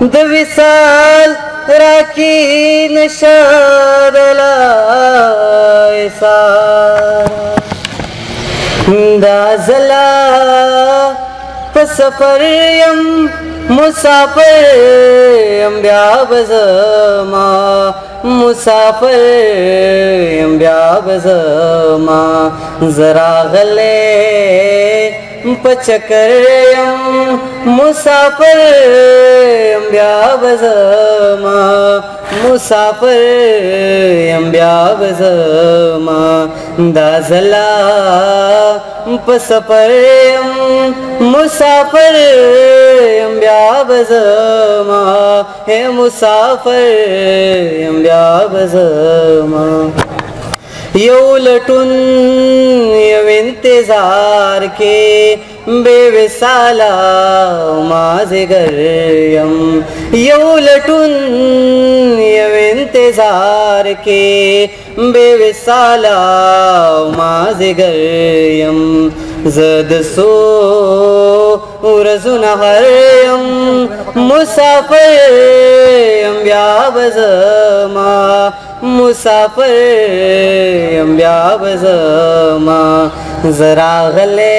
د وصال راکی نشاد لا دا زلا په سفر يم مسافر يم بیا بزما مسافر يم بیا بزما زرا غلې په چکر يم मुसाफिर अम्बिया बजमा मुसाफिर अम्बिया बजमा दाजला पसपर मुसाफिर अम्बिया बजमा हे मुसाफिर अम्बिया बजमा यो लटुन यो इंतजार के बेविसाला माझगर्यं यौ लटून यवेंतेजार के बेविसाला माझगर्यं زد سو ورزون هریم مسافریم بیا بزما مسافریم بیا بزما زراغله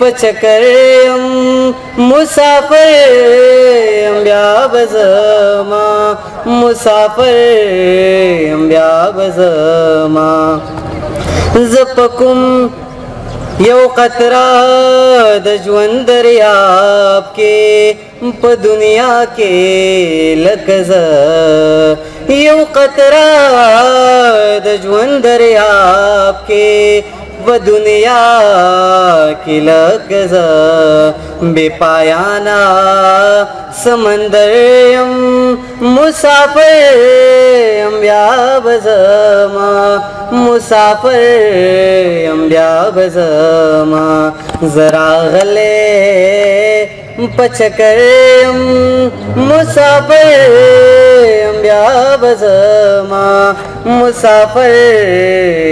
پچکر يم مسافر يم بیا بزما مسافر يم بیا بزما زپکم یو قطره د ژوند دریاب کې په دنیا کې لکزه یو قطره د ژوند دریاب کې و دنیا کی لگزا بے بدنیا سمندر سمندری مسافر بیا بزما مسافر بز ماں زراغ لے پچ کرم مسافر بزما مسافر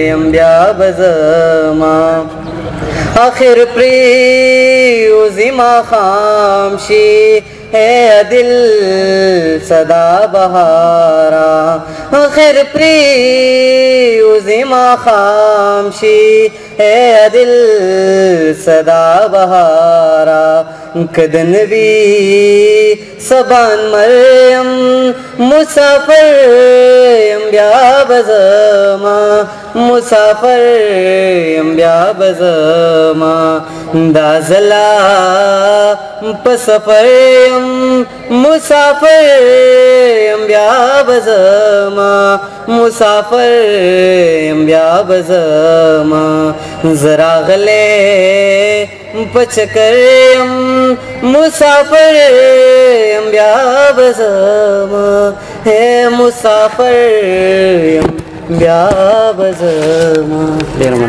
يم بیا بزما آخر پری وزما خامشی اے دل صدا بہارا آخر پری وزما خامشی اے دل صدا بہارا کد نبی سبان مریم مسافر یم بیا بزما مسافر یم بیا بزما دا زلا پسفر یم مسافر یم بیا بزما مسافر یم بیا بزما जरा गले पचकर मुसाफिर अम्बिया बजमा है मुसाफिर अम्बिया बजमा